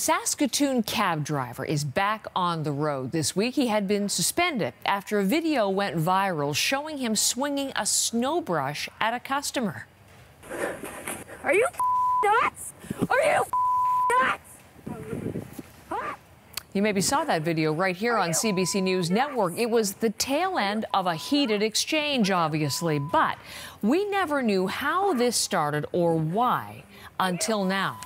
Saskatoon cab driver is back on the road. This week he had been suspended after a video went viral showing him swinging a snow brush at a customer. Are you nuts? Are you nuts? You maybe saw that video right here on CBC News Network. It was the tail end of a heated exchange, obviously, but we never knew how this started or why until now.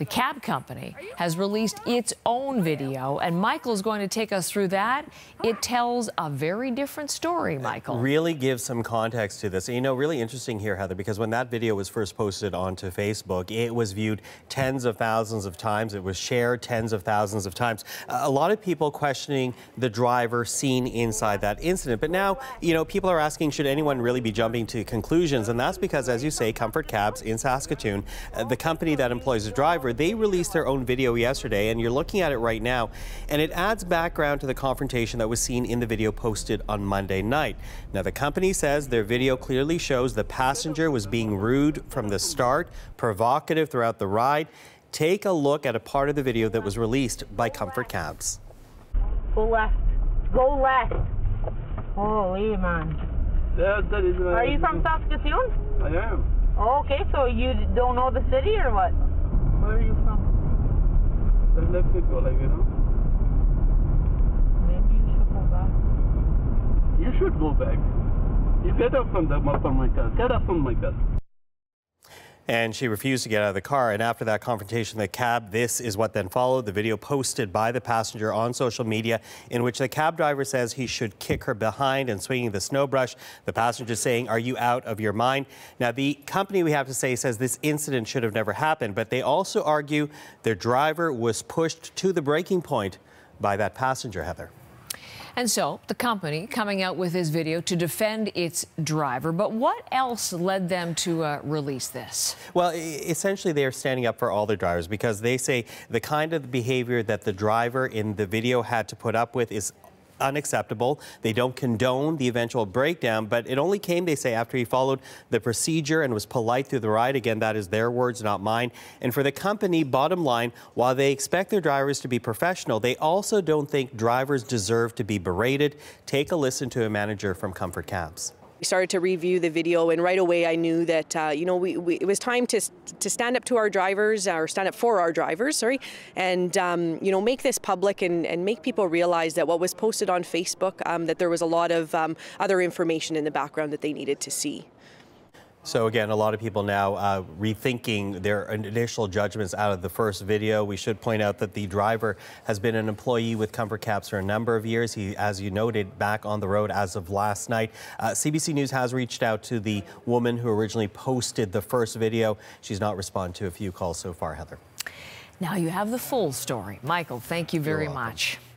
The cab company has released its own video, and Michael's going to take us through that. It tells a very different story, Michael. It really gives some context to this. You know, really interesting here, Heather, because when that video was first posted onto Facebook, it was viewed tens of thousands of times. It was shared tens of thousands of times. A lot of people questioning the driver seen inside that incident. But now, you know, people are asking, should anyone really be jumping to conclusions? And that's because, as you say, Comfort Cabs in Saskatoon, uh, the company that employs the driver, they released their own video yesterday, and you're looking at it right now, and it adds background to the confrontation that was seen in the video posted on Monday night. Now, the company says their video clearly shows the passenger was being rude from the start, provocative throughout the ride. Take a look at a part of the video that was released by Comfort Cabs. Go left. Go left. Holy man. That, that is uh, Are you from Saskatoon? I am. Okay, so you don't know the city or what? Where are you from? Then let me go, like, you know. Maybe you should go back. You should go back. You get up from the from my car. Get up from my car. And she refused to get out of the car. And after that confrontation, in the cab, this is what then followed. The video posted by the passenger on social media in which the cab driver says he should kick her behind and swinging the snow brush. The passenger saying, are you out of your mind? Now, the company, we have to say, says this incident should have never happened, but they also argue their driver was pushed to the breaking point by that passenger, Heather. And so the company coming out with this video to defend its driver. But what else led them to uh, release this? Well, essentially, they are standing up for all their drivers because they say the kind of behavior that the driver in the video had to put up with is unacceptable. They don't condone the eventual breakdown, but it only came, they say, after he followed the procedure and was polite through the ride. Again, that is their words, not mine. And for the company, bottom line, while they expect their drivers to be professional, they also don't think drivers deserve to be berated. Take a listen to a manager from Comfort Cabs. We started to review the video, and right away I knew that uh, you know we, we, it was time to to stand up to our drivers, or stand up for our drivers, sorry, and um, you know make this public and, and make people realize that what was posted on Facebook, um, that there was a lot of um, other information in the background that they needed to see. So again, a lot of people now uh, rethinking their initial judgments out of the first video. We should point out that the driver has been an employee with Comfort Cabs for a number of years. He, as you noted, back on the road as of last night. Uh, CBC News has reached out to the woman who originally posted the first video. She's not responded to a few calls so far, Heather. Now you have the full story. Michael, thank you very much.